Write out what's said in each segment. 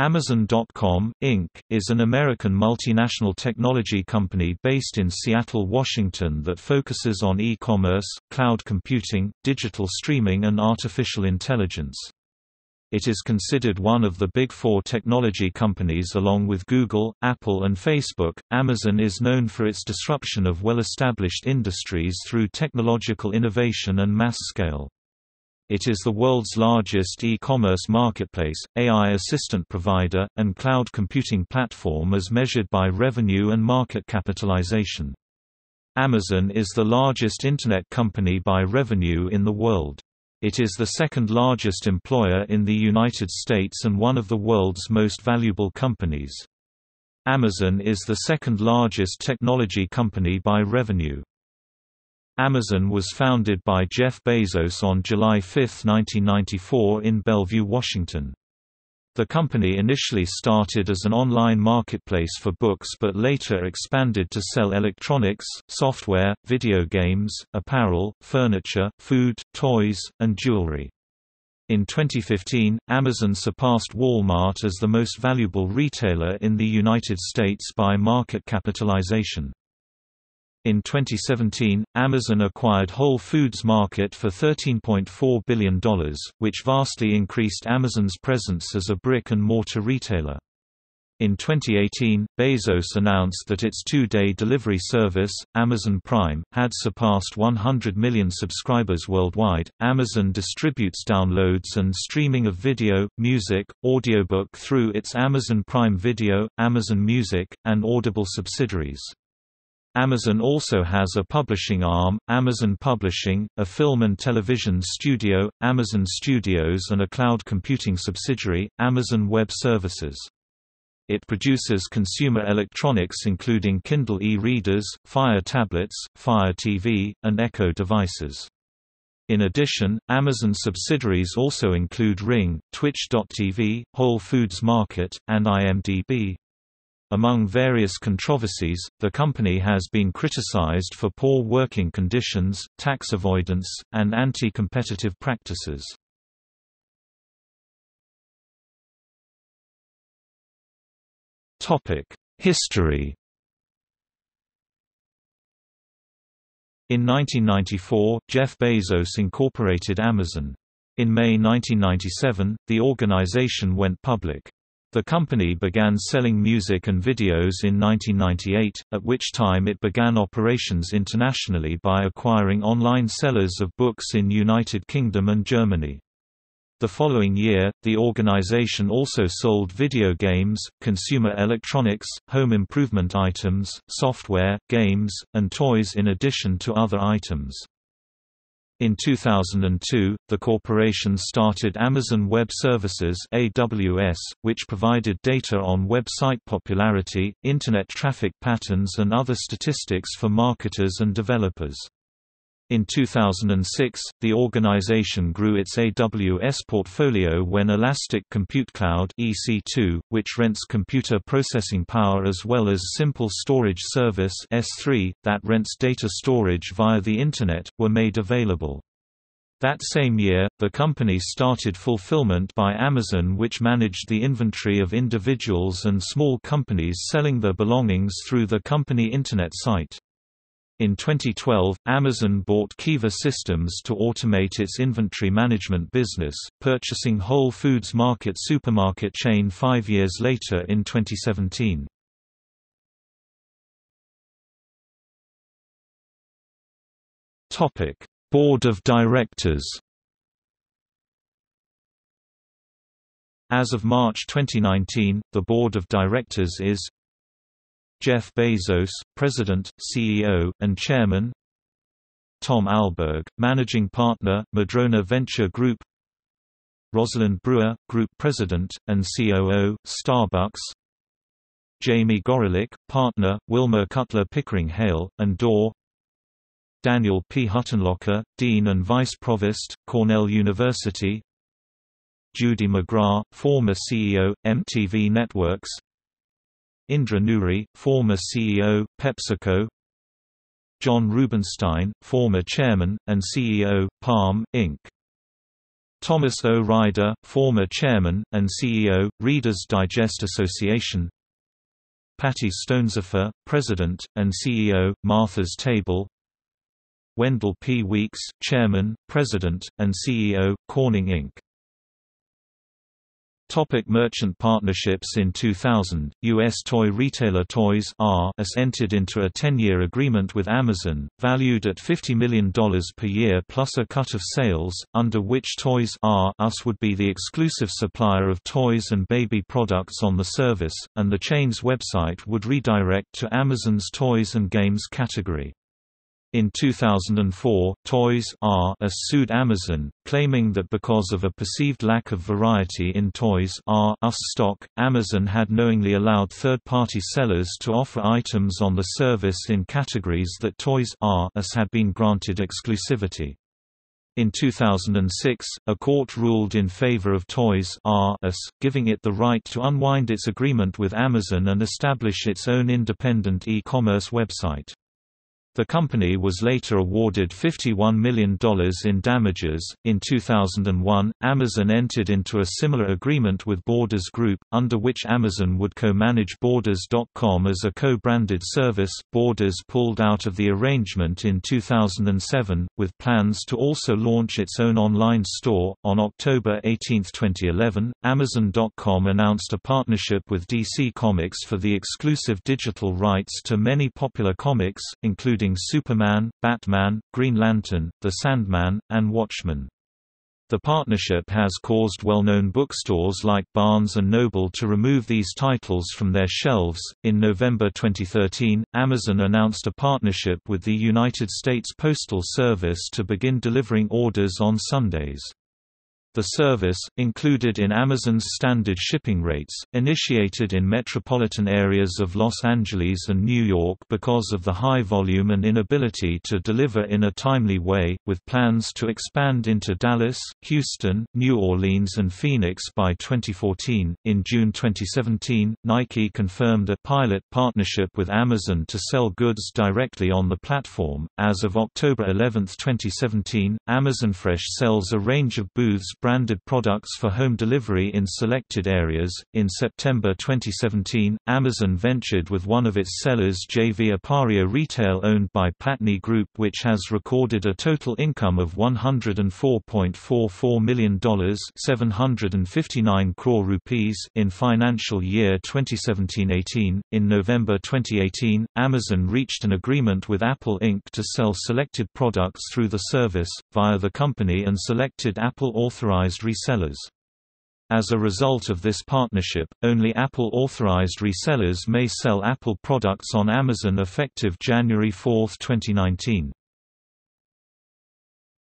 Amazon.com, Inc., is an American multinational technology company based in Seattle, Washington that focuses on e-commerce, cloud computing, digital streaming and artificial intelligence. It is considered one of the big four technology companies along with Google, Apple and Facebook. Amazon is known for its disruption of well-established industries through technological innovation and mass scale. It is the world's largest e-commerce marketplace, AI assistant provider, and cloud computing platform as measured by revenue and market capitalization. Amazon is the largest Internet company by revenue in the world. It is the second largest employer in the United States and one of the world's most valuable companies. Amazon is the second largest technology company by revenue. Amazon was founded by Jeff Bezos on July 5, 1994 in Bellevue, Washington. The company initially started as an online marketplace for books but later expanded to sell electronics, software, video games, apparel, furniture, food, toys, and jewelry. In 2015, Amazon surpassed Walmart as the most valuable retailer in the United States by market capitalization. In 2017, Amazon acquired Whole Foods Market for $13.4 billion, which vastly increased Amazon's presence as a brick-and-mortar retailer. In 2018, Bezos announced that its two-day delivery service, Amazon Prime, had surpassed 100 million subscribers worldwide. Amazon distributes downloads and streaming of video, music, audiobook through its Amazon Prime Video, Amazon Music, and Audible subsidiaries. Amazon also has a publishing arm, Amazon Publishing, a film and television studio, Amazon Studios and a cloud computing subsidiary, Amazon Web Services. It produces consumer electronics including Kindle e-readers, Fire tablets, Fire TV, and Echo devices. In addition, Amazon subsidiaries also include Ring, Twitch.tv, Whole Foods Market, and IMDb. Among various controversies, the company has been criticized for poor working conditions, tax avoidance, and anti-competitive practices. History In 1994, Jeff Bezos incorporated Amazon. In May 1997, the organization went public. The company began selling music and videos in 1998, at which time it began operations internationally by acquiring online sellers of books in United Kingdom and Germany. The following year, the organization also sold video games, consumer electronics, home improvement items, software, games, and toys in addition to other items. In 2002, the corporation started Amazon Web Services (AWS), which provided data on website popularity, internet traffic patterns and other statistics for marketers and developers. In 2006, the organization grew its AWS portfolio when Elastic Compute Cloud (EC2), which rents computer processing power as well as Simple Storage Service that rents data storage via the internet, were made available. That same year, the company started Fulfillment by Amazon which managed the inventory of individuals and small companies selling their belongings through the company Internet site. In 2012, Amazon bought Kiva Systems to automate its inventory management business, purchasing Whole Foods Market supermarket chain five years later in 2017. Board of Directors As of March 2019, the Board of Directors is Jeff Bezos, President, CEO, and Chairman. Tom Alberg, Managing Partner, Madrona Venture Group. Rosalind Brewer, Group President, and COO, Starbucks. Jamie Gorelick, Partner, Wilmer Cutler Pickering Hale, and Dorr Daniel P. Huttenlocher, Dean and Vice Provost, Cornell University. Judy McGrath, former CEO, MTV Networks Indra Nooyi, former CEO, PepsiCo John Rubinstein, former chairman, and CEO, Palm, Inc. Thomas O. Ryder, former chairman, and CEO, Reader's Digest Association Patty Stonesifer, president, and CEO, Martha's Table Wendell P. Weeks, chairman, president, and CEO, Corning Inc. Topic merchant partnerships In 2000, U.S. toy retailer Toys R Us entered into a 10-year agreement with Amazon, valued at $50 million per year plus a cut of sales, under which Toys R Us would be the exclusive supplier of toys and baby products on the service, and the chain's website would redirect to Amazon's toys and games category. In 2004, Toys R Us sued Amazon, claiming that because of a perceived lack of variety in Toys R Us stock, Amazon had knowingly allowed third-party sellers to offer items on the service in categories that Toys R Us had been granted exclusivity. In 2006, a court ruled in favor of Toys R Us, giving it the right to unwind its agreement with Amazon and establish its own independent e-commerce website. The company was later awarded $51 million in damages. In 2001, Amazon entered into a similar agreement with Borders Group, under which Amazon would co manage Borders.com as a co branded service. Borders pulled out of the arrangement in 2007, with plans to also launch its own online store. On October 18, 2011, Amazon.com announced a partnership with DC Comics for the exclusive digital rights to many popular comics, including including Superman, Batman, Green Lantern, The Sandman, and Watchmen. The partnership has caused well-known bookstores like Barnes & Noble to remove these titles from their shelves. In November 2013, Amazon announced a partnership with the United States Postal Service to begin delivering orders on Sundays. The service, included in Amazon's standard shipping rates, initiated in metropolitan areas of Los Angeles and New York because of the high volume and inability to deliver in a timely way, with plans to expand into Dallas, Houston, New Orleans, and Phoenix by 2014. In June 2017, Nike confirmed a pilot partnership with Amazon to sell goods directly on the platform. As of October 11, 2017, Amazon Fresh sells a range of booths branded products for home delivery in selected areas. In September 2017, Amazon ventured with one of its sellers JV Appario Retail owned by Patni Group which has recorded a total income of $104.44 million 759 crore rupees in financial year 2017-18. In November 2018, Amazon reached an agreement with Apple Inc. to sell selected products through the service, via the company and selected Apple authorized authorized resellers. As a result of this partnership, only Apple authorized resellers may sell Apple products on Amazon effective January 4, 2019.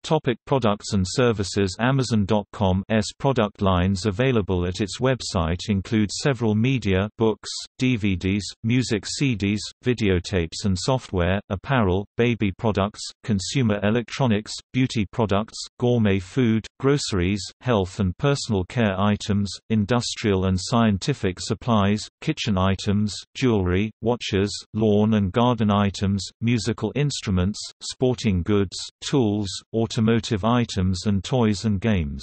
Topic products and services. Amazon.com's product lines available at its website include several media books, DVDs, music CDs, videotapes and software, apparel, baby products, consumer electronics, beauty products, gourmet food, groceries, health and personal care items, industrial and scientific supplies, kitchen items, jewelry, watches, lawn and garden items, musical instruments, sporting goods, tools, auto automotive items and toys and games.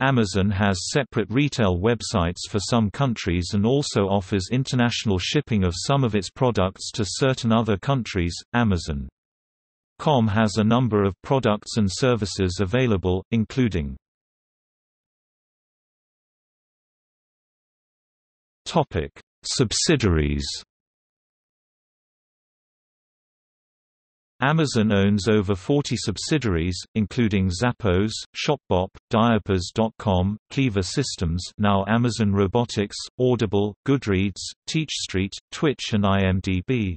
Amazon has separate retail websites for some countries and also offers international shipping of some of its products to certain other countries. Amazon.com has a number of products and services available, including Topic: Subsidiaries Amazon owns over 40 subsidiaries, including Zappos, Shopbop, Diapers.com, Kiva Systems now Amazon Robotics, Audible, Goodreads, TeachStreet, Twitch and IMDb.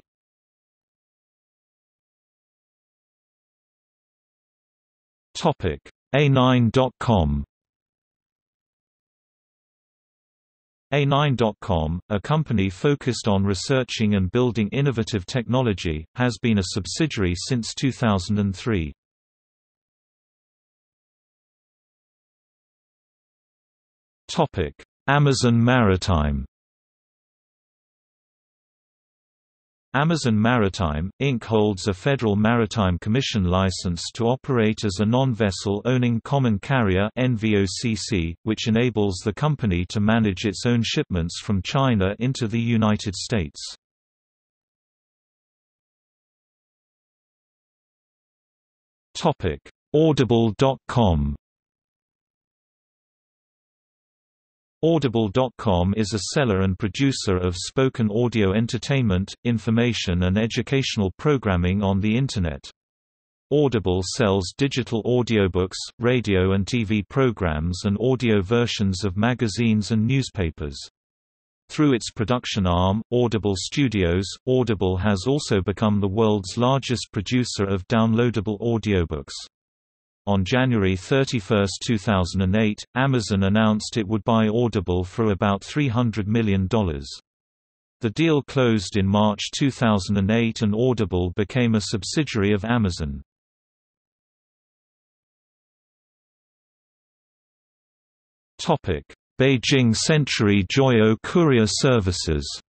A9.com A9.com, a company focused on researching and building innovative technology, has been a subsidiary since 2003. Amazon Maritime Amazon Maritime, Inc. holds a Federal Maritime Commission license to operate as a non-vessel owning common carrier which enables the company to manage its own shipments from China into the United States. Audible.com Audible.com is a seller and producer of spoken audio entertainment, information and educational programming on the Internet. Audible sells digital audiobooks, radio and TV programs and audio versions of magazines and newspapers. Through its production arm, Audible Studios, Audible has also become the world's largest producer of downloadable audiobooks. On January 31, 2008, Amazon announced it would buy Audible for about $300 million. The deal closed in March 2008 and Audible became a subsidiary of Amazon. Beijing Century Joyo Courier Services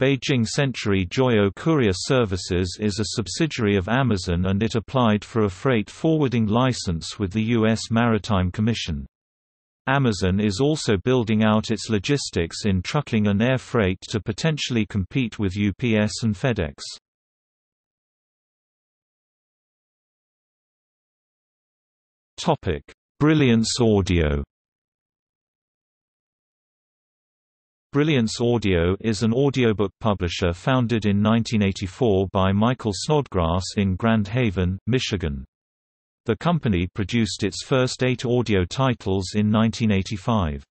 Beijing Century Joyo Courier Services is a subsidiary of Amazon and it applied for a freight forwarding license with the U.S. Maritime Commission. Amazon is also building out its logistics in trucking and air freight to potentially compete with UPS and FedEx. Brilliance Audio Brilliance Audio is an audiobook publisher founded in 1984 by Michael Snodgrass in Grand Haven, Michigan. The company produced its first eight audio titles in 1985.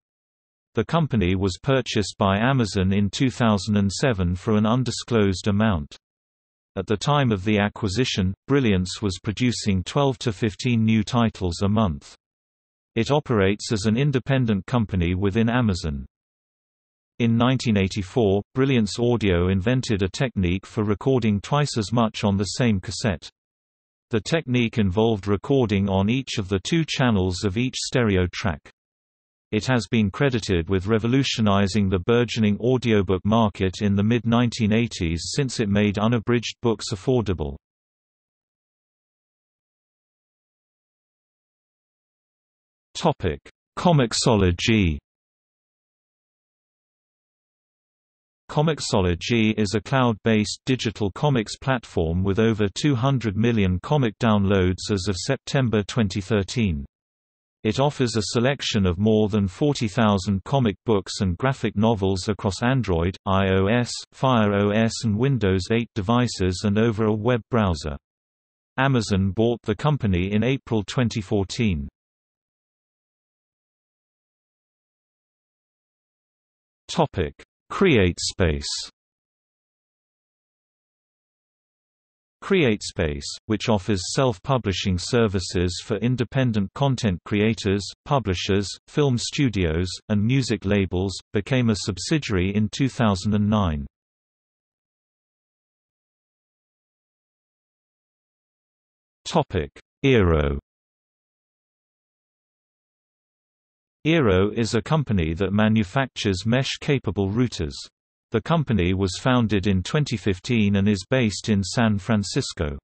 The company was purchased by Amazon in 2007 for an undisclosed amount. At the time of the acquisition, Brilliance was producing 12 to 15 new titles a month. It operates as an independent company within Amazon. In 1984, Brilliance Audio invented a technique for recording twice as much on the same cassette. The technique involved recording on each of the two channels of each stereo track. It has been credited with revolutionizing the burgeoning audiobook market in the mid-1980s since it made unabridged books affordable. Comixology Comixology is a cloud-based digital comics platform with over 200 million comic downloads as of September 2013. It offers a selection of more than 40,000 comic books and graphic novels across Android, iOS, Fire OS and Windows 8 devices and over a web browser. Amazon bought the company in April 2014. Topic: CreateSpace CreateSpace, which offers self-publishing services for independent content creators, publishers, film studios, and music labels, became a subsidiary in 2009. Eero Eero is a company that manufactures mesh-capable routers. The company was founded in 2015 and is based in San Francisco.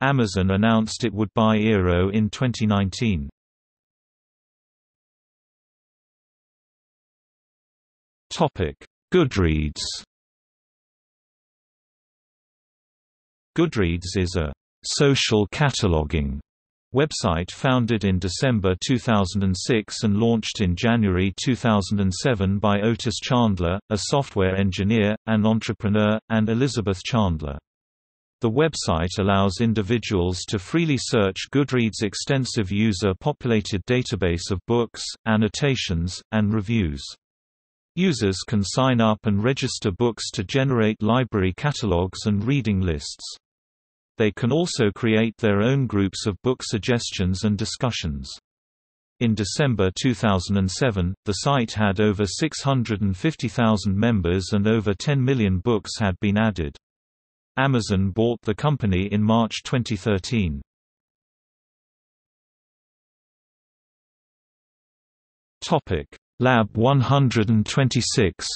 Amazon announced it would buy Eero in 2019. Topic: Goodreads Goodreads is a social cataloging Website founded in December 2006 and launched in January 2007 by Otis Chandler, a software engineer, and entrepreneur, and Elizabeth Chandler. The website allows individuals to freely search Goodreads' extensive user-populated database of books, annotations, and reviews. Users can sign up and register books to generate library catalogs and reading lists. They can also create their own groups of book suggestions and discussions. In December 2007, the site had over 650,000 members and over 10 million books had been added. Amazon bought the company in March 2013. Topic: Lab 126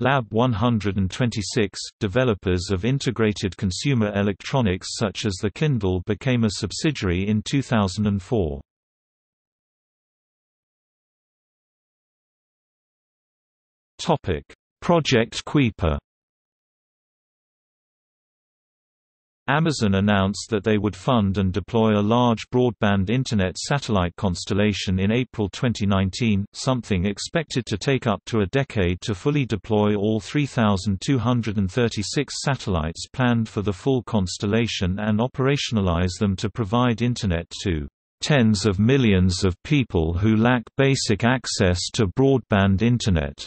Lab 126, developers of integrated consumer electronics such as the Kindle became a subsidiary in 2004. Project Kuiper Amazon announced that they would fund and deploy a large broadband Internet satellite constellation in April 2019, something expected to take up to a decade to fully deploy all 3,236 satellites planned for the full constellation and operationalize them to provide Internet to tens of millions of people who lack basic access to broadband Internet.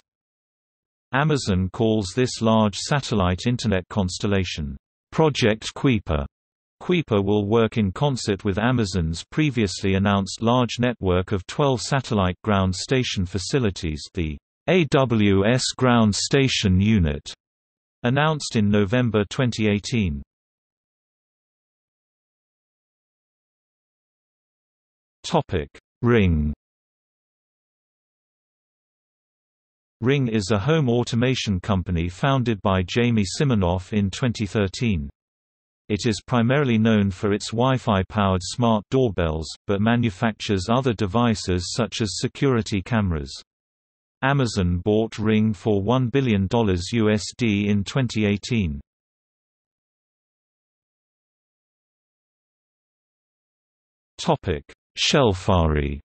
Amazon calls this large satellite Internet constellation Project Kuiper. Kuiper will work in concert with Amazon's previously announced large network of 12 satellite ground station facilities the AWS Ground Station Unit, announced in November 2018. Ring Ring is a home automation company founded by Jamie Siminoff in 2013. It is primarily known for its Wi-Fi-powered smart doorbells, but manufactures other devices such as security cameras. Amazon bought Ring for $1 billion USD in 2018. Shelfari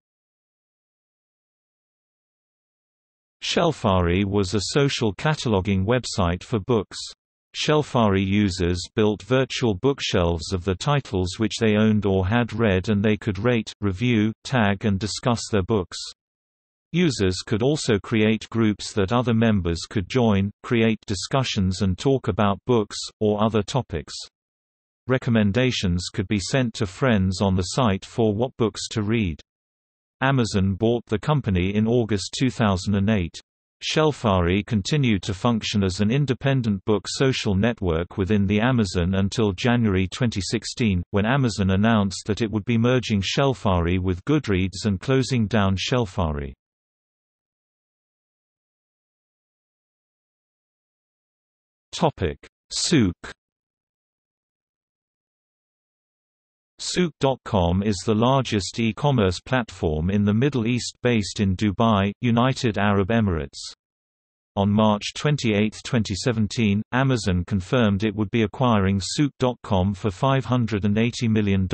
Shelfari was a social cataloging website for books. Shelfari users built virtual bookshelves of the titles which they owned or had read and they could rate, review, tag and discuss their books. Users could also create groups that other members could join, create discussions and talk about books, or other topics. Recommendations could be sent to friends on the site for what books to read. Amazon bought the company in August 2008. Shelfari continued to function as an independent book social network within the Amazon until January 2016, when Amazon announced that it would be merging Shelfari with Goodreads and closing down Shelfari. Souq Souq.com is the largest e-commerce platform in the Middle East based in Dubai, United Arab Emirates. On March 28, 2017, Amazon confirmed it would be acquiring Souq.com for $580 million.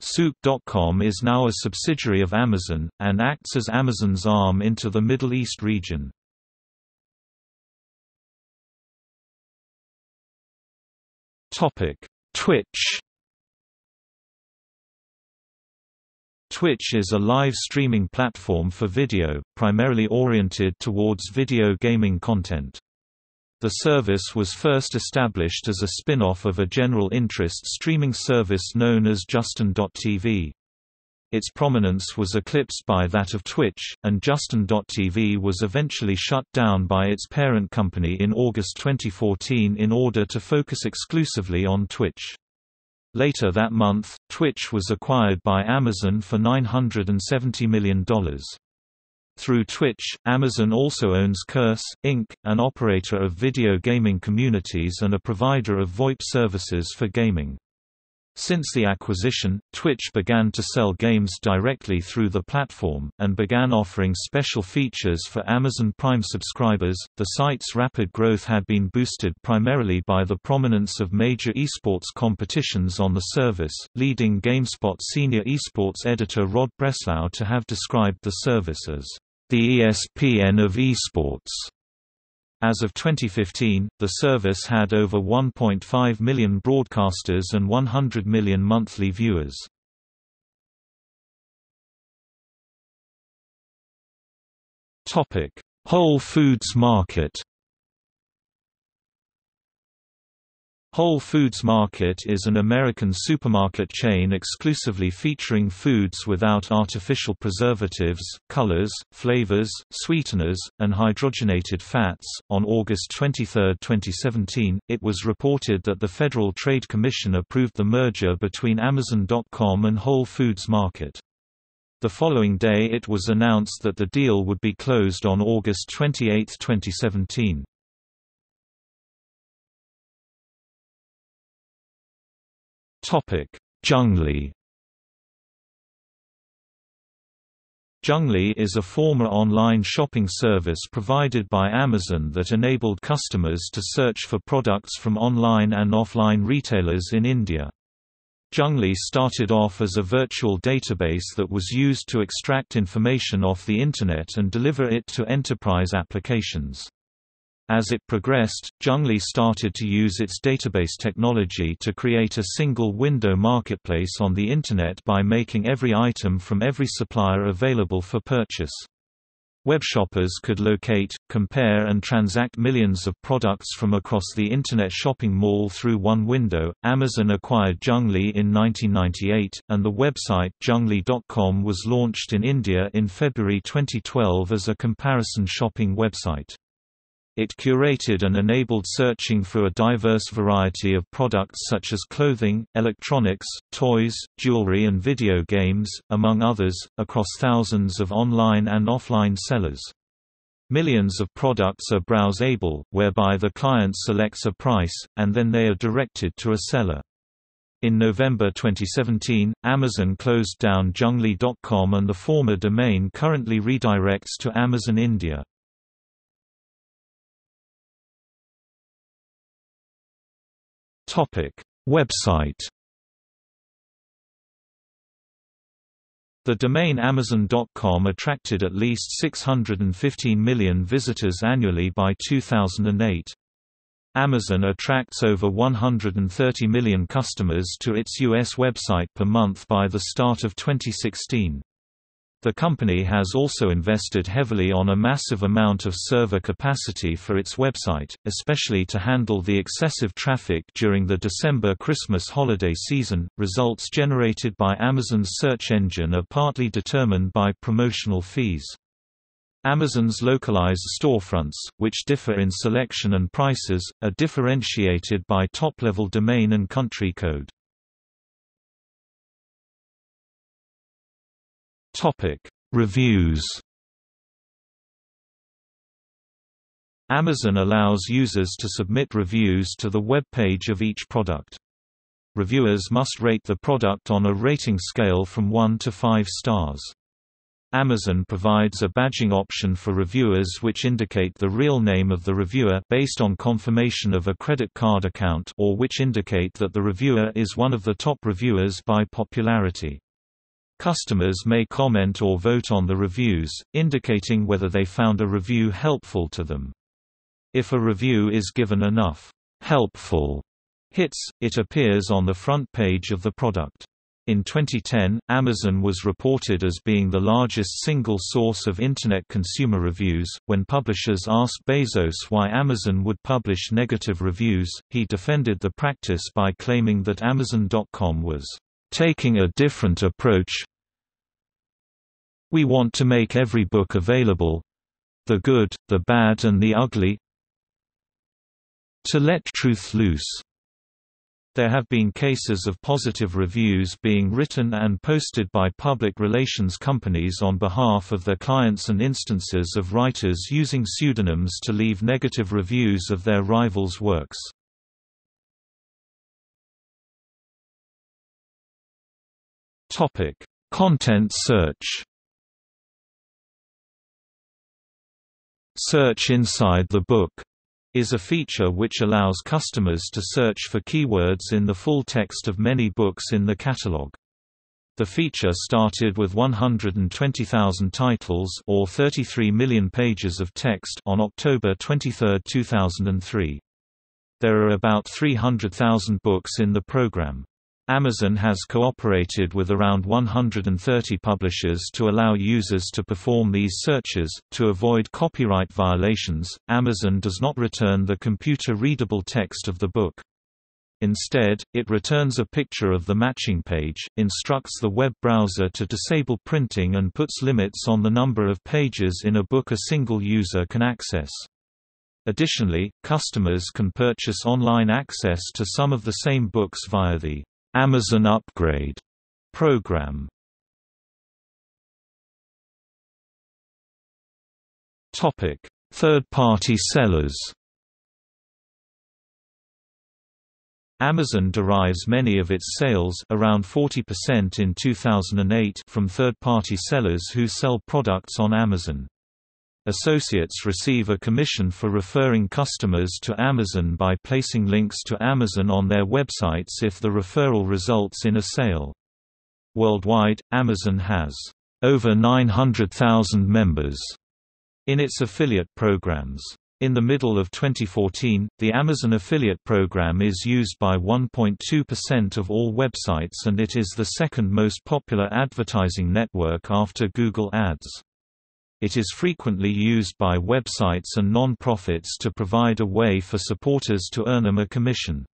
Souq.com is now a subsidiary of Amazon, and acts as Amazon's arm into the Middle East region. Twitch Twitch is a live streaming platform for video, primarily oriented towards video gaming content. The service was first established as a spin-off of a general interest streaming service known as Justin.tv. Its prominence was eclipsed by that of Twitch, and Justin.tv was eventually shut down by its parent company in August 2014 in order to focus exclusively on Twitch. Later that month, Twitch was acquired by Amazon for $970 million. Through Twitch, Amazon also owns Curse, Inc., an operator of video gaming communities and a provider of VoIP services for gaming. Since the acquisition, Twitch began to sell games directly through the platform, and began offering special features for Amazon Prime subscribers. The site's rapid growth had been boosted primarily by the prominence of major esports competitions on the service, leading GameSpot senior esports editor Rod Breslau to have described the service as the ESPN of esports. As of 2015, the service had over 1.5 million broadcasters and 100 million monthly viewers. Whole Foods Market Whole Foods Market is an American supermarket chain exclusively featuring foods without artificial preservatives, colors, flavors, sweeteners, and hydrogenated fats. On August 23, 2017, it was reported that the Federal Trade Commission approved the merger between Amazon.com and Whole Foods Market. The following day it was announced that the deal would be closed on August 28, 2017. Junglee Junglee is a former online shopping service provided by Amazon that enabled customers to search for products from online and offline retailers in India. Junglee started off as a virtual database that was used to extract information off the Internet and deliver it to enterprise applications. As it progressed, Junglee started to use its database technology to create a single window marketplace on the Internet by making every item from every supplier available for purchase. Webshoppers could locate, compare and transact millions of products from across the Internet shopping mall through one window. Amazon acquired Junglee in 1998, and the website junglee.com was launched in India in February 2012 as a comparison shopping website. It curated and enabled searching for a diverse variety of products such as clothing, electronics, toys, jewelry and video games, among others, across thousands of online and offline sellers. Millions of products are browsable, whereby the client selects a price, and then they are directed to a seller. In November 2017, Amazon closed down Junglee.com and the former domain currently redirects to Amazon India. Topic Website The domain Amazon.com attracted at least 615 million visitors annually by 2008. Amazon attracts over 130 million customers to its U.S. website per month by the start of 2016. The company has also invested heavily on a massive amount of server capacity for its website, especially to handle the excessive traffic during the December Christmas holiday season. Results generated by Amazon's search engine are partly determined by promotional fees. Amazon's localized storefronts, which differ in selection and prices, are differentiated by top-level domain and country code. Topic: Reviews. Amazon allows users to submit reviews to the web page of each product. Reviewers must rate the product on a rating scale from 1 to 5 stars. Amazon provides a badging option for reviewers which indicate the real name of the reviewer based on confirmation of a credit card account or which indicate that the reviewer is one of the top reviewers by popularity. Customers may comment or vote on the reviews, indicating whether they found a review helpful to them. If a review is given enough helpful hits, it appears on the front page of the product. In 2010, Amazon was reported as being the largest single source of Internet consumer reviews. When publishers asked Bezos why Amazon would publish negative reviews, he defended the practice by claiming that Amazon.com was taking a different approach we want to make every book available—the good, the bad and the ugly to let truth loose. There have been cases of positive reviews being written and posted by public relations companies on behalf of their clients and instances of writers using pseudonyms to leave negative reviews of their rivals' works. Content search Search inside the book is a feature which allows customers to search for keywords in the full text of many books in the catalog. The feature started with 120,000 titles or 33 million pages of text on October 23, 2003. There are about 300,000 books in the program. Amazon has cooperated with around 130 publishers to allow users to perform these searches. To avoid copyright violations, Amazon does not return the computer readable text of the book. Instead, it returns a picture of the matching page, instructs the web browser to disable printing and puts limits on the number of pages in a book a single user can access. Additionally, customers can purchase online access to some of the same books via the Amazon Upgrade program. Topic: Third-party sellers. Amazon derives many of its sales around 40% in 2008 from third-party sellers who sell products on Amazon. Associates receive a commission for referring customers to Amazon by placing links to Amazon on their websites if the referral results in a sale. Worldwide, Amazon has over 900,000 members in its affiliate programs. In the middle of 2014, the Amazon affiliate program is used by 1.2% of all websites and it is the second most popular advertising network after Google Ads. It is frequently used by websites and non-profits to provide a way for supporters to earn them a commission.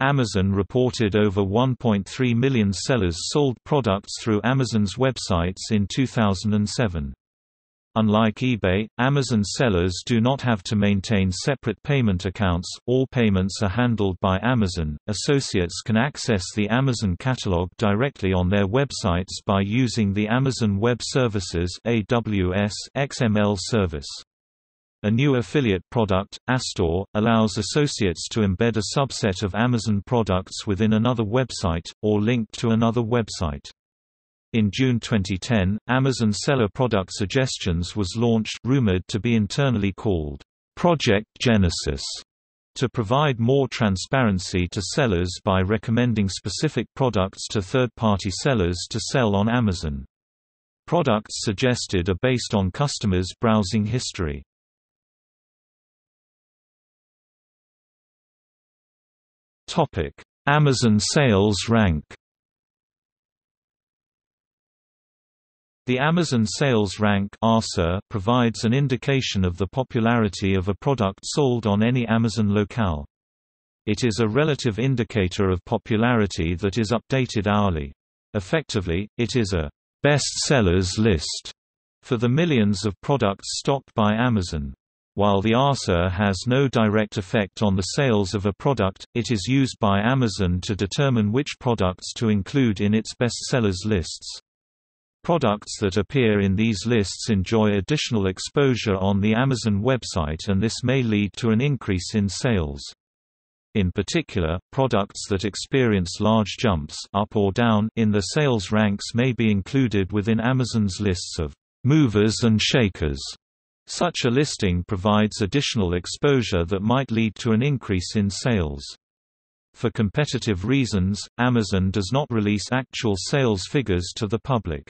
Amazon reported over 1.3 million sellers sold products through Amazon's websites in 2007. Unlike eBay, Amazon sellers do not have to maintain separate payment accounts, all payments are handled by Amazon. Associates can access the Amazon catalog directly on their websites by using the Amazon Web Services (AWS) XML service. A new affiliate product, aStore, allows associates to embed a subset of Amazon products within another website, or link to another website. In June 2010, Amazon Seller Product Suggestions was launched rumored to be internally called Project Genesis to provide more transparency to sellers by recommending specific products to third-party sellers to sell on Amazon. Products suggested are based on customers' browsing history. Amazon sales rank The Amazon Sales Rank provides an indication of the popularity of a product sold on any Amazon locale. It is a relative indicator of popularity that is updated hourly. Effectively, it is a best sellers list for the millions of products stocked by Amazon. While the ASER has no direct effect on the sales of a product, it is used by Amazon to determine which products to include in its best sellers lists. Products that appear in these lists enjoy additional exposure on the Amazon website and this may lead to an increase in sales. In particular, products that experience large jumps up or down in the sales ranks may be included within Amazon's lists of movers and shakers. Such a listing provides additional exposure that might lead to an increase in sales. For competitive reasons, Amazon does not release actual sales figures to the public.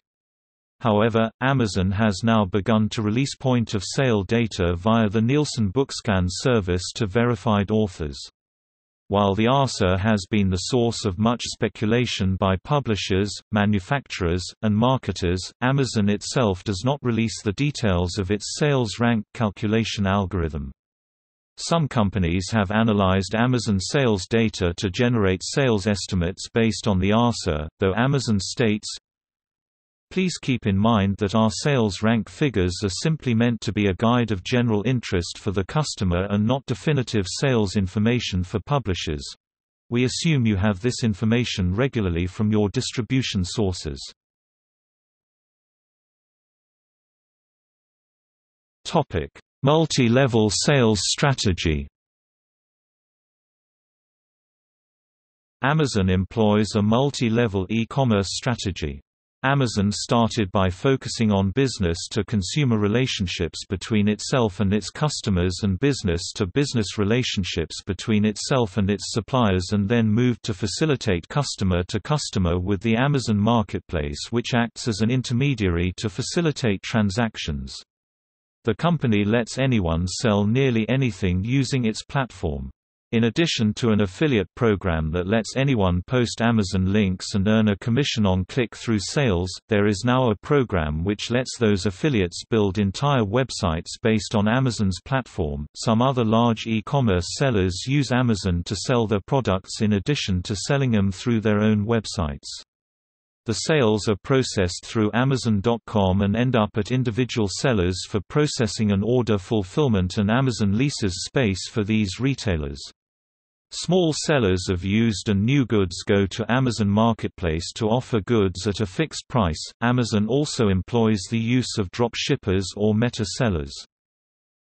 However, Amazon has now begun to release point-of-sale data via the Nielsen Bookscan service to verified authors. While the ASER has been the source of much speculation by publishers, manufacturers, and marketers, Amazon itself does not release the details of its sales rank calculation algorithm. Some companies have analyzed Amazon sales data to generate sales estimates based on the ASER, though Amazon states, Please keep in mind that our sales rank figures are simply meant to be a guide of general interest for the customer and not definitive sales information for publishers. We assume you have this information regularly from your distribution sources. Multi-level sales strategy Amazon employs a multi-level e-commerce strategy. Amazon started by focusing on business-to-consumer relationships between itself and its customers and business-to-business relationships between itself and its suppliers and then moved to facilitate customer-to-customer -customer with the Amazon Marketplace which acts as an intermediary to facilitate transactions. The company lets anyone sell nearly anything using its platform. In addition to an affiliate program that lets anyone post Amazon links and earn a commission on click-through sales, there is now a program which lets those affiliates build entire websites based on Amazon's platform. Some other large e-commerce sellers use Amazon to sell their products in addition to selling them through their own websites. The sales are processed through Amazon.com and end up at individual sellers for processing and order fulfillment and Amazon leases space for these retailers. Small sellers of used and new goods go to Amazon Marketplace to offer goods at a fixed price. Amazon also employs the use of drop shippers or meta sellers.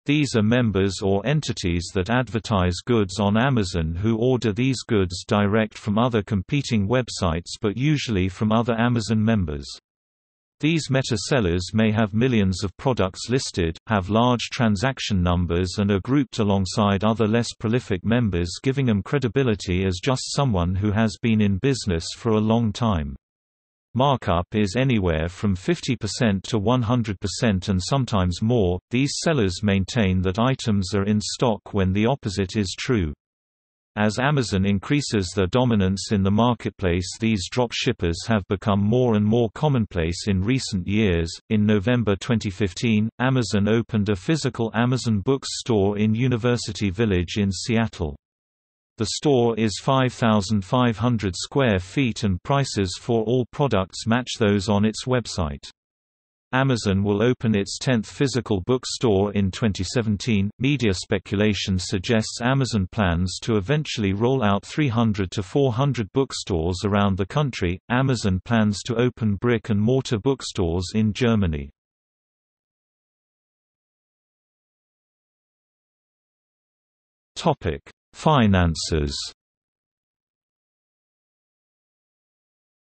These are members or entities that advertise goods on Amazon who order these goods direct from other competing websites but usually from other Amazon members. These meta-sellers may have millions of products listed, have large transaction numbers and are grouped alongside other less prolific members giving them credibility as just someone who has been in business for a long time. Markup is anywhere from 50% to 100% and sometimes more. These sellers maintain that items are in stock when the opposite is true. As Amazon increases their dominance in the marketplace, these drop shippers have become more and more commonplace in recent years. In November 2015, Amazon opened a physical Amazon Books store in University Village in Seattle. The store is 5,500 square feet and prices for all products match those on its website. Amazon will open its 10th physical bookstore in 2017. Media speculation suggests Amazon plans to eventually roll out 300 to 400 bookstores around the country. Amazon plans to open brick and mortar bookstores in Germany. Topic: Finances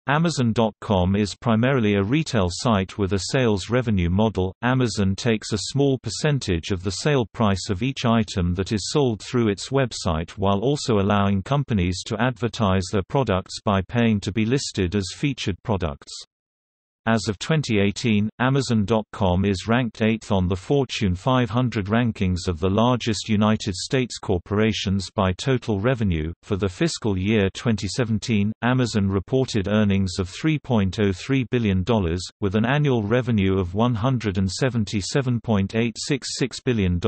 Amazon.com is primarily a retail site with a sales revenue model. Amazon takes a small percentage of the sale price of each item that is sold through its website while also allowing companies to advertise their products by paying to be listed as featured products. As of 2018, Amazon.com is ranked 8th on the Fortune 500 rankings of the largest United States corporations by total revenue. For the fiscal year 2017, Amazon reported earnings of $3.03 billion, with an annual revenue of $177.866 billion,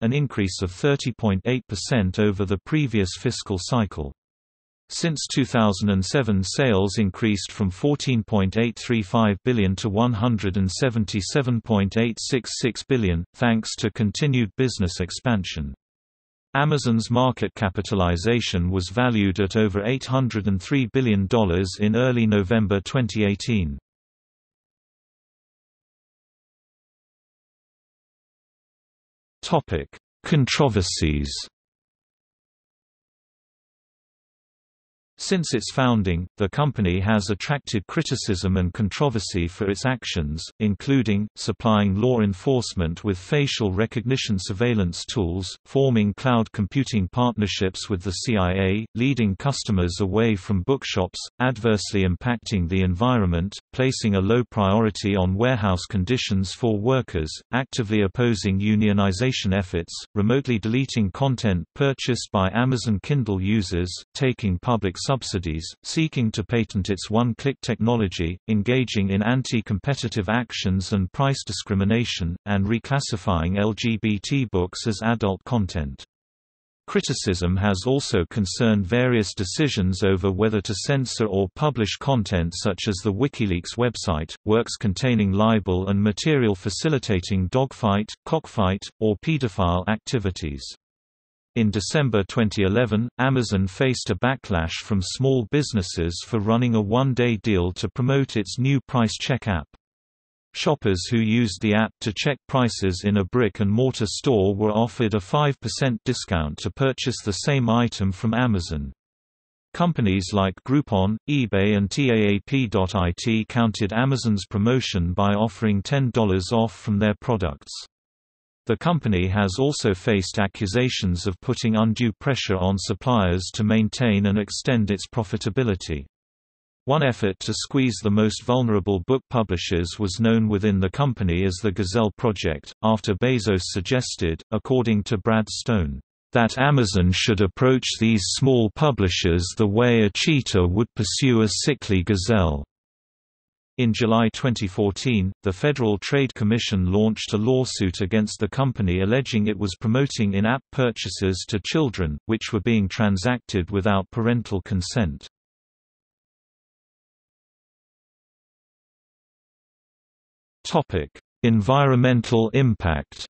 an increase of 30.8% over the previous fiscal cycle. Since 2007 sales increased from 14.835 billion to 177.866 billion, thanks to continued business expansion. Amazon's market capitalization was valued at over $803 billion in early November 2018. Controversies Since its founding, the company has attracted criticism and controversy for its actions, including, supplying law enforcement with facial recognition surveillance tools, forming cloud computing partnerships with the CIA, leading customers away from bookshops, adversely impacting the environment, placing a low priority on warehouse conditions for workers, actively opposing unionization efforts, remotely deleting content purchased by Amazon Kindle users, taking public subsidies, seeking to patent its one-click technology, engaging in anti-competitive actions and price discrimination, and reclassifying LGBT books as adult content. Criticism has also concerned various decisions over whether to censor or publish content such as the WikiLeaks website, works containing libel and material facilitating dogfight, cockfight, or pedophile activities. In December 2011, Amazon faced a backlash from small businesses for running a one-day deal to promote its new Price Check app. Shoppers who used the app to check prices in a brick-and-mortar store were offered a 5% discount to purchase the same item from Amazon. Companies like Groupon, eBay and TAAP.IT counted Amazon's promotion by offering $10 off from their products. The company has also faced accusations of putting undue pressure on suppliers to maintain and extend its profitability. One effort to squeeze the most vulnerable book publishers was known within the company as the Gazelle Project, after Bezos suggested, according to Brad Stone, that Amazon should approach these small publishers the way a cheetah would pursue a sickly gazelle. In July 2014, the Federal Trade Commission launched a lawsuit against the company alleging it was promoting in-app purchases to children, which were being transacted without parental consent. Environmental impact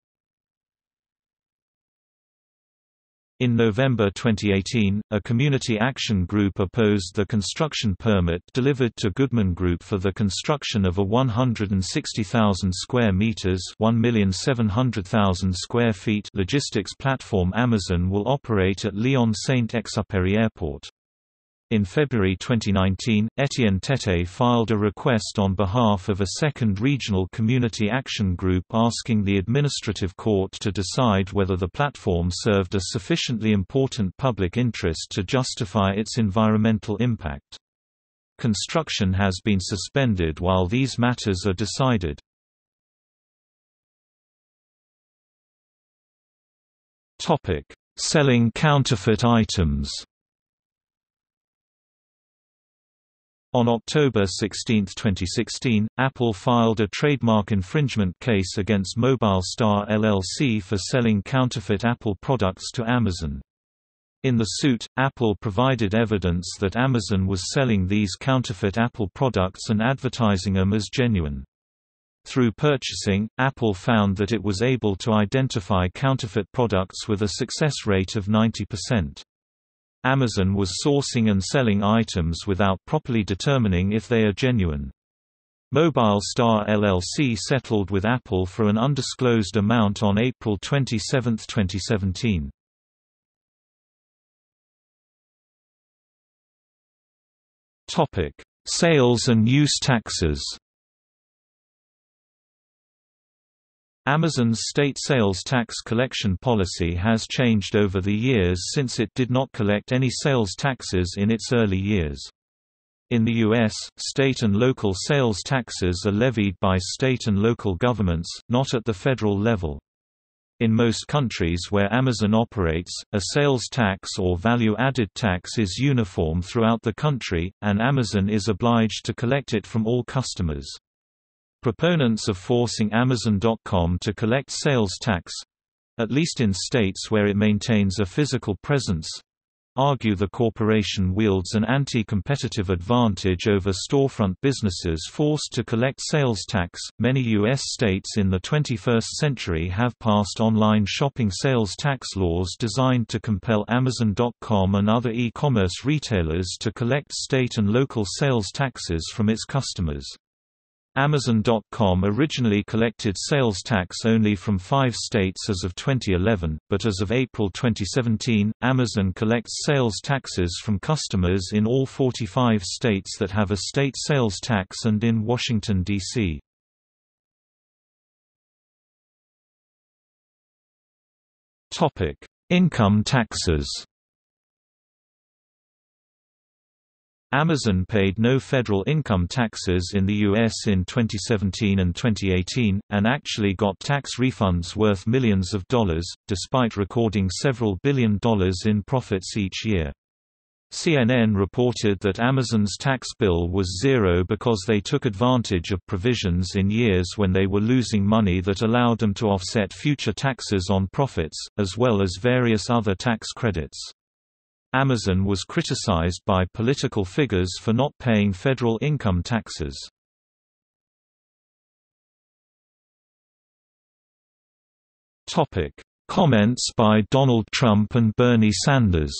In November 2018, a community action group opposed the construction permit delivered to Goodman Group for the construction of a 160,000 square meters (1,700,000 square feet) logistics platform Amazon will operate at Lyon Saint-Exupéry Airport. In February 2019, Etienne Tete filed a request on behalf of a second regional community action group asking the administrative court to decide whether the platform served a sufficiently important public interest to justify its environmental impact. Construction has been suspended while these matters are decided. Selling counterfeit items On October 16, 2016, Apple filed a trademark infringement case against Mobile Star LLC for selling counterfeit Apple products to Amazon. In the suit, Apple provided evidence that Amazon was selling these counterfeit Apple products and advertising them as genuine. Through purchasing, Apple found that it was able to identify counterfeit products with a success rate of 90%. Amazon was sourcing and selling items without properly determining if they are genuine. Mobile Star LLC settled with Apple for an undisclosed amount on April 27, 2017. Topic: Sales and use taxes. Amazon's state sales tax collection policy has changed over the years since it did not collect any sales taxes in its early years. In the U.S., state and local sales taxes are levied by state and local governments, not at the federal level. In most countries where Amazon operates, a sales tax or value-added tax is uniform throughout the country, and Amazon is obliged to collect it from all customers. Proponents of forcing Amazon.com to collect sales tax—at least in states where it maintains a physical presence, argue the corporation wields an anti-competitive advantage over storefront businesses forced to collect sales tax. Many US states in the 21st century have passed online shopping sales tax laws designed to compel Amazon.com and other e-commerce retailers to collect state and local sales taxes from its customers. Amazon.com originally collected sales tax only from five states as of 2011, but as of April 2017, Amazon collects sales taxes from customers in all 45 states that have a state sales tax and in Washington, D.C. Income taxes Amazon paid no federal income taxes in the U.S. in 2017 and 2018, and actually got tax refunds worth millions of dollars, despite recording several billion dollars in profits each year. CNN reported that Amazon's tax bill was zero because they took advantage of provisions in years when they were losing money that allowed them to offset future taxes on profits, as well as various other tax credits. Amazon was criticized by political figures for not paying federal income taxes. Comments by Donald Trump and Bernie Sanders.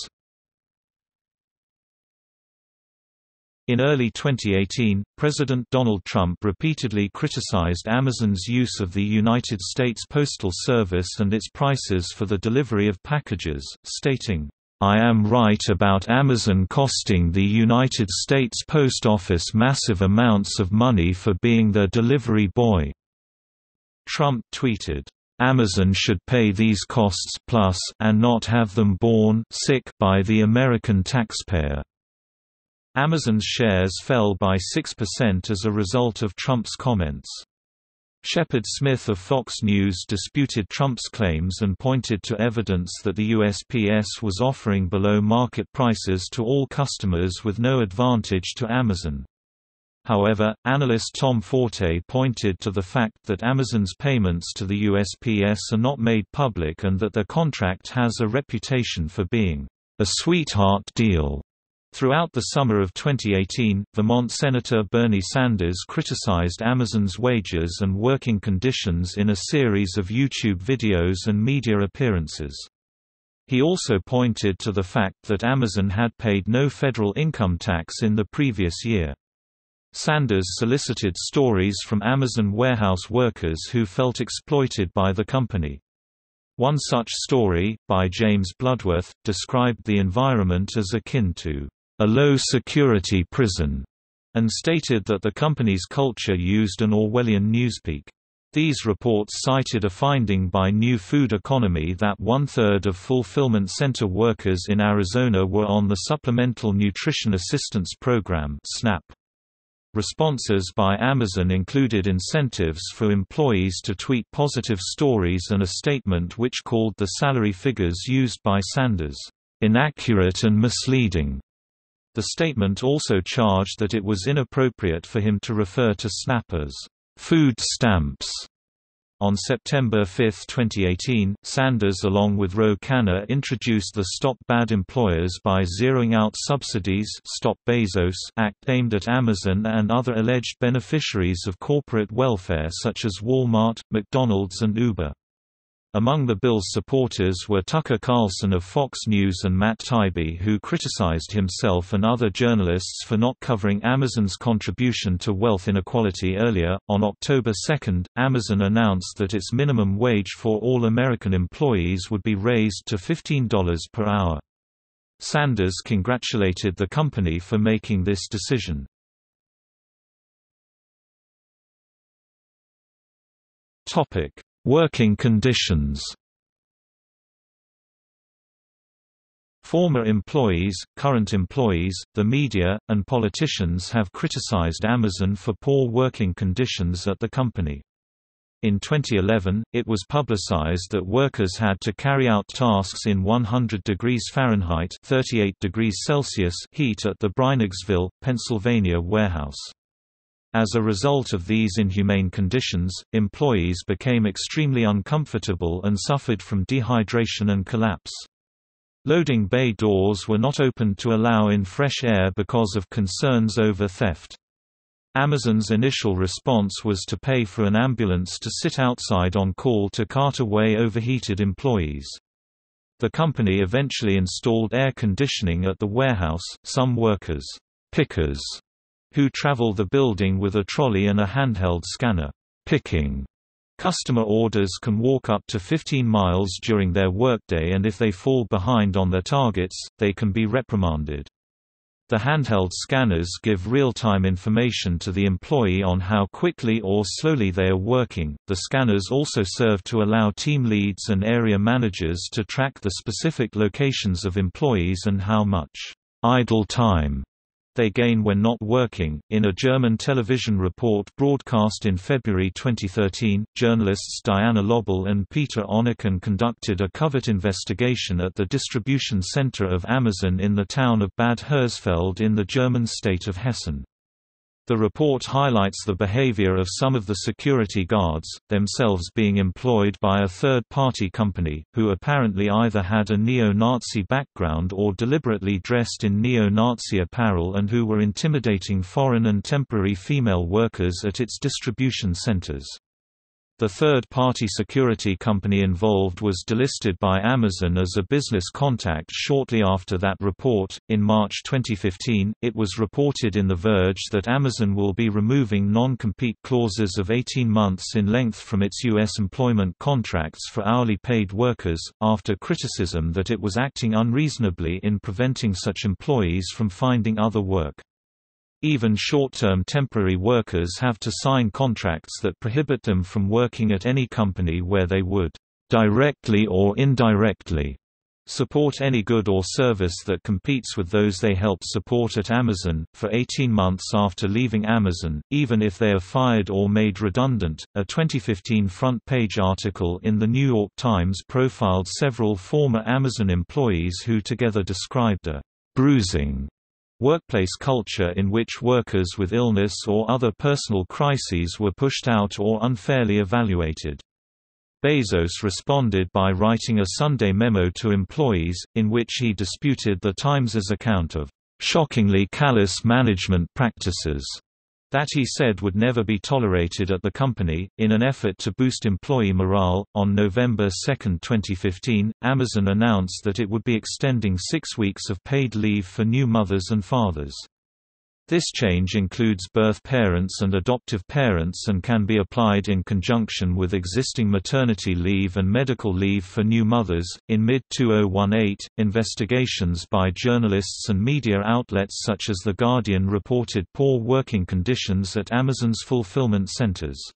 In early 2018, President Donald Trump repeatedly criticized Amazon's use of the United States Postal Service and its prices for the delivery of packages, stating, I am right about Amazon costing the United States Post Office massive amounts of money for being their delivery boy." Trump tweeted, Amazon should pay these costs plus and not have them borne sick by the American taxpayer. Amazon's shares fell by 6% as a result of Trump's comments. Shepard Smith of Fox News disputed Trump's claims and pointed to evidence that the USPS was offering below-market prices to all customers with no advantage to Amazon. However, analyst Tom Forte pointed to the fact that Amazon's payments to the USPS are not made public and that their contract has a reputation for being a sweetheart deal. Throughout the summer of 2018, Vermont Senator Bernie Sanders criticized Amazon's wages and working conditions in a series of YouTube videos and media appearances. He also pointed to the fact that Amazon had paid no federal income tax in the previous year. Sanders solicited stories from Amazon warehouse workers who felt exploited by the company. One such story, by James Bloodworth, described the environment as akin to a low-security prison, and stated that the company's culture used an Orwellian newspeak. These reports cited a finding by New Food Economy that one-third of fulfillment center workers in Arizona were on the Supplemental Nutrition Assistance Program SNAP. Responses by Amazon included incentives for employees to tweet positive stories and a statement which called the salary figures used by Sanders, "...inaccurate and misleading." The statement also charged that it was inappropriate for him to refer to SNAP as food stamps. On September 5, 2018, Sanders along with Ro Khanna introduced the Stop Bad Employers by Zeroing Out Subsidies Stop Bezos Act aimed at Amazon and other alleged beneficiaries of corporate welfare such as Walmart, McDonald's and Uber. Among the bill's supporters were Tucker Carlson of Fox News and Matt Taibbi who criticized himself and other journalists for not covering Amazon's contribution to wealth inequality earlier. On October 2, Amazon announced that its minimum wage for all American employees would be raised to $15 per hour. Sanders congratulated the company for making this decision. Topic Working conditions Former employees, current employees, the media, and politicians have criticized Amazon for poor working conditions at the company. In 2011, it was publicized that workers had to carry out tasks in 100 degrees Fahrenheit 38 degrees Celsius heat at the Breinigsville, Pennsylvania warehouse. As a result of these inhumane conditions, employees became extremely uncomfortable and suffered from dehydration and collapse. Loading bay doors were not opened to allow in fresh air because of concerns over theft. Amazon's initial response was to pay for an ambulance to sit outside on call to cart away overheated employees. The company eventually installed air conditioning at the warehouse. Some workers, pickers, who travel the building with a trolley and a handheld scanner. Picking Customer orders can walk up to 15 miles during their workday and if they fall behind on their targets, they can be reprimanded. The handheld scanners give real-time information to the employee on how quickly or slowly they are working. The scanners also serve to allow team leads and area managers to track the specific locations of employees and how much idle time they gain when not working. In a German television report broadcast in February 2013, journalists Diana Löbl and Peter Onneken conducted a covert investigation at the distribution center of Amazon in the town of Bad Hersfeld in the German state of Hessen. The report highlights the behavior of some of the security guards, themselves being employed by a third-party company, who apparently either had a neo-Nazi background or deliberately dressed in neo-Nazi apparel and who were intimidating foreign and temporary female workers at its distribution centers. The third-party security company involved was delisted by Amazon as a business contact shortly after that report. In March 2015, it was reported in The Verge that Amazon will be removing non-compete clauses of 18 months in length from its U.S. employment contracts for hourly paid workers, after criticism that it was acting unreasonably in preventing such employees from finding other work. Even short-term temporary workers have to sign contracts that prohibit them from working at any company where they would, directly or indirectly, support any good or service that competes with those they help support at Amazon. For 18 months after leaving Amazon, even if they are fired or made redundant, a 2015 front page article in The New York Times profiled several former Amazon employees who together described a bruising Workplace culture in which workers with illness or other personal crises were pushed out or unfairly evaluated. Bezos responded by writing a Sunday memo to employees, in which he disputed the Times's account of shockingly callous management practices that he said would never be tolerated at the company. In an effort to boost employee morale, on November 2, 2015, Amazon announced that it would be extending six weeks of paid leave for new mothers and fathers. This change includes birth parents and adoptive parents and can be applied in conjunction with existing maternity leave and medical leave for new mothers. In mid 2018, investigations by journalists and media outlets such as The Guardian reported poor working conditions at Amazon's fulfillment centers.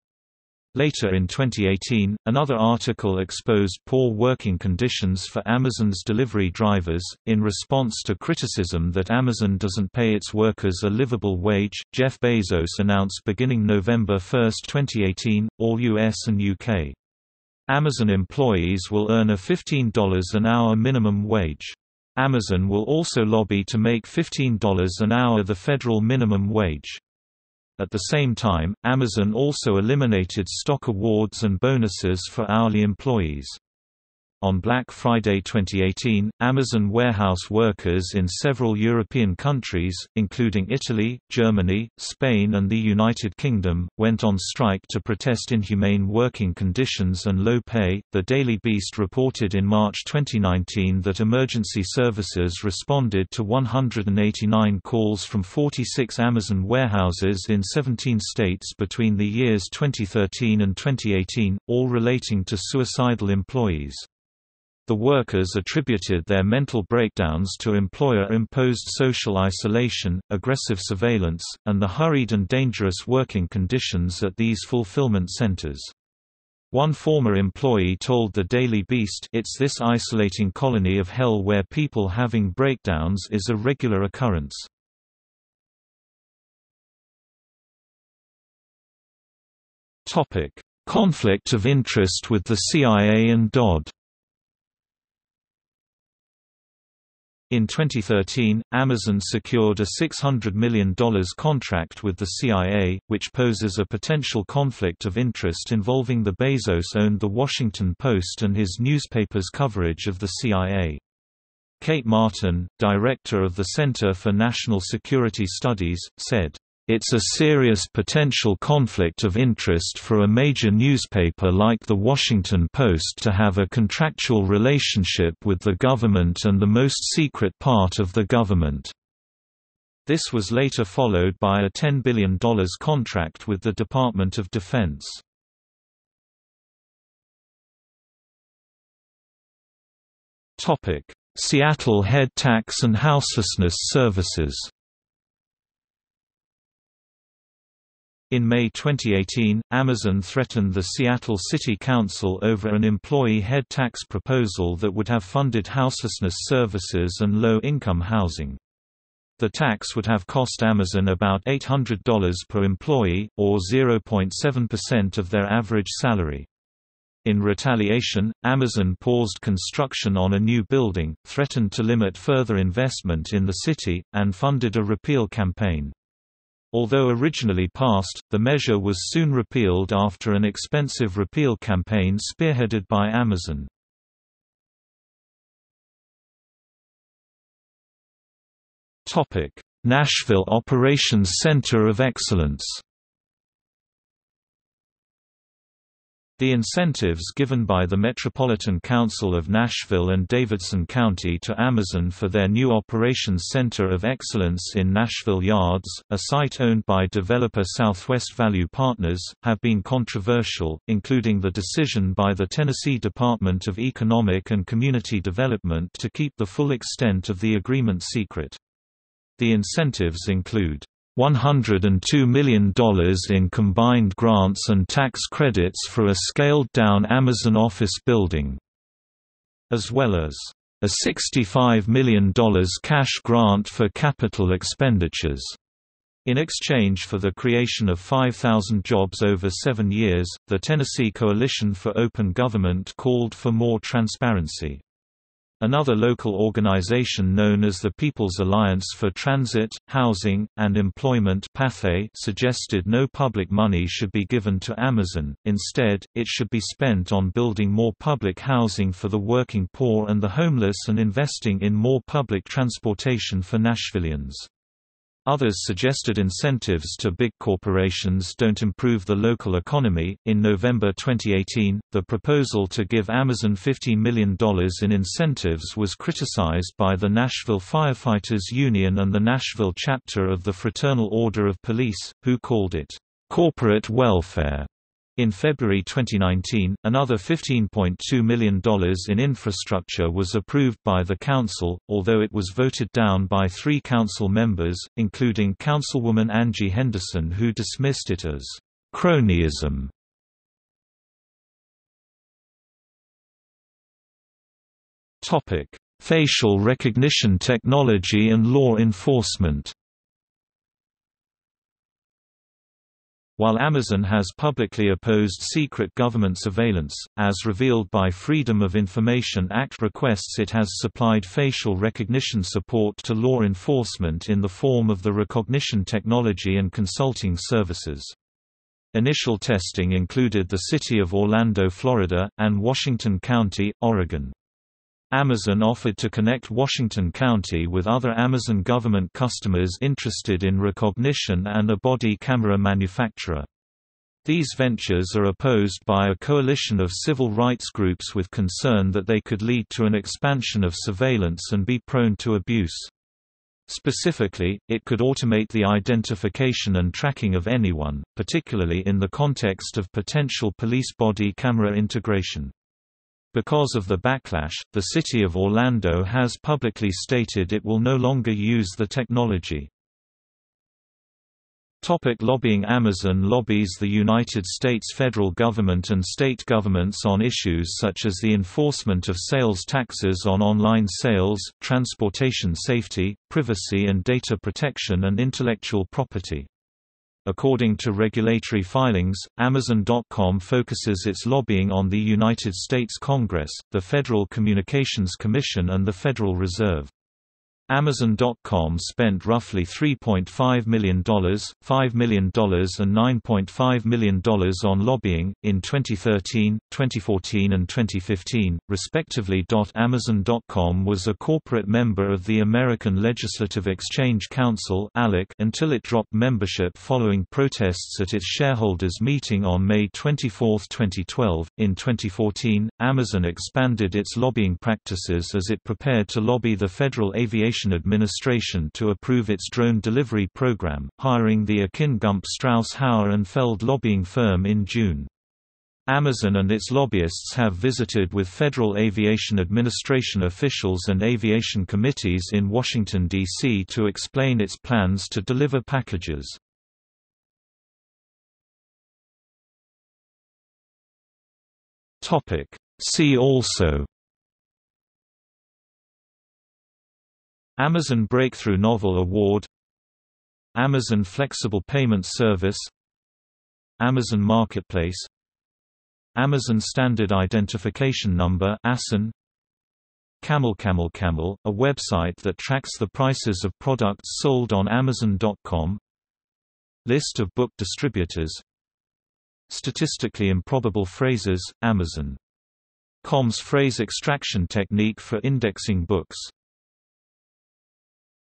Later in 2018, another article exposed poor working conditions for Amazon's delivery drivers. In response to criticism that Amazon doesn't pay its workers a livable wage, Jeff Bezos announced beginning November 1, 2018, all US and UK. Amazon employees will earn a $15 an hour minimum wage. Amazon will also lobby to make $15 an hour the federal minimum wage. At the same time, Amazon also eliminated stock awards and bonuses for hourly employees. On Black Friday 2018, Amazon warehouse workers in several European countries, including Italy, Germany, Spain and the United Kingdom, went on strike to protest inhumane working conditions and low pay. The Daily Beast reported in March 2019 that emergency services responded to 189 calls from 46 Amazon warehouses in 17 states between the years 2013 and 2018, all relating to suicidal employees. The workers attributed their mental breakdowns to employer-imposed social isolation, aggressive surveillance, and the hurried and dangerous working conditions at these fulfillment centers. One former employee told the Daily Beast it's this isolating colony of hell where people having breakdowns is a regular occurrence. Conflict of interest with the CIA and DOD In 2013, Amazon secured a $600 million contract with the CIA, which poses a potential conflict of interest involving the Bezos-owned The Washington Post and his newspaper's coverage of the CIA. Kate Martin, director of the Center for National Security Studies, said, it's a serious potential conflict of interest for a major newspaper like The Washington Post to have a contractual relationship with the government and the most secret part of the government. This was later followed by a $10 billion contract with the Department of Defense. Seattle Head Tax and Houselessness Services In May 2018, Amazon threatened the Seattle City Council over an employee head tax proposal that would have funded houselessness services and low-income housing. The tax would have cost Amazon about $800 per employee, or 0.7% of their average salary. In retaliation, Amazon paused construction on a new building, threatened to limit further investment in the city, and funded a repeal campaign. Although originally passed, the measure was soon repealed after an expensive repeal campaign spearheaded by Amazon. Nashville Operations Center of Excellence The incentives given by the Metropolitan Council of Nashville and Davidson County to Amazon for their new Operations Center of Excellence in Nashville Yards, a site owned by developer Southwest Value Partners, have been controversial, including the decision by the Tennessee Department of Economic and Community Development to keep the full extent of the agreement secret. The incentives include $102 million in combined grants and tax credits for a scaled-down Amazon office building, as well as a $65 million cash grant for capital expenditures. In exchange for the creation of 5,000 jobs over seven years, the Tennessee Coalition for Open Government called for more transparency. Another local organization known as the People's Alliance for Transit, Housing, and Employment suggested no public money should be given to Amazon, instead, it should be spent on building more public housing for the working poor and the homeless and investing in more public transportation for Nashvillians. Others suggested incentives to big corporations don't improve the local economy. In November 2018, the proposal to give Amazon $15 million in incentives was criticized by the Nashville Firefighters Union and the Nashville chapter of the Fraternal Order of Police, who called it corporate welfare. In February 2019, another $15.2 million in infrastructure was approved by the Council, although it was voted down by three Council members, including Councilwoman Angie Henderson who dismissed it as cronyism. Facial recognition technology and law enforcement While Amazon has publicly opposed secret government surveillance, as revealed by Freedom of Information Act requests it has supplied facial recognition support to law enforcement in the form of the Rekognition technology and consulting services. Initial testing included the city of Orlando, Florida, and Washington County, Oregon. Amazon offered to connect Washington County with other Amazon government customers interested in Rekognition and a body camera manufacturer. These ventures are opposed by a coalition of civil rights groups with concern that they could lead to an expansion of surveillance and be prone to abuse. Specifically, it could automate the identification and tracking of anyone, particularly in the context of potential police body camera integration. Because of the backlash, the city of Orlando has publicly stated it will no longer use the technology. Topic lobbying Amazon lobbies the United States federal government and state governments on issues such as the enforcement of sales taxes on online sales, transportation safety, privacy and data protection and intellectual property. According to regulatory filings, Amazon.com focuses its lobbying on the United States Congress, the Federal Communications Commission and the Federal Reserve. Amazon.com spent roughly $3.5 million, $5 million and $9.5 million on lobbying, in 2013, 2014 and 2015, respectively. Amazon.com was a corporate member of the American Legislative Exchange Council until it dropped membership following protests at its shareholders' meeting on May 24, 2012. In 2014, Amazon expanded its lobbying practices as it prepared to lobby the Federal Aviation Aviation Administration to approve its drone delivery program, hiring the Akin Gump Strauss Hauer and Feld lobbying firm in June. Amazon and its lobbyists have visited with Federal Aviation Administration officials and aviation committees in Washington, D.C. to explain its plans to deliver packages. See also Amazon Breakthrough Novel Award Amazon Flexible Payment Service Amazon Marketplace Amazon Standard Identification Number ASIN Camel Camel Camel, a website that tracks the prices of products sold on Amazon.com List of book distributors Statistically improbable phrases, Amazon.com's phrase extraction technique for indexing books